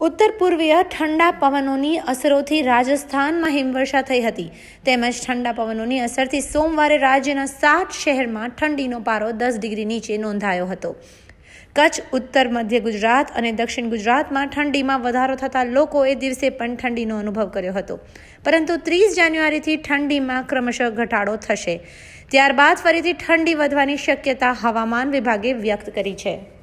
ઉત્તર પૂર્વીય ઠંડા પવનોની અસરોથી રાજસ્થાનમાં હિમવર્ષા થઈ હતી. તેમજ ઠંડા પવનોની અસરથી સોમવારે રાજ્યના સાત શહેરમાં ઠંડીનો પારો દસ ડિગ્રી નીચે નોંધાયો હતો. કચ્છ, ઉત્તર, મધ્ય ગુજરાત અને દક્ષિણ ગુજરાતમાં ઠંડીમાં વધારો થતાં લોકોએ દિવસે પણ ઠંડીનો અનુભવ કર્યો હતો. પરંતુ ત્રીસ જાન્યુઆરીથી ઠંડીમાં ક્રમશઃ ઘટાડો થશે. ત્યારબાદ ફરીથી ઠંડી વધવાની શક્યતા હવામાન વિભાગે વ્યક્ત કરી છે.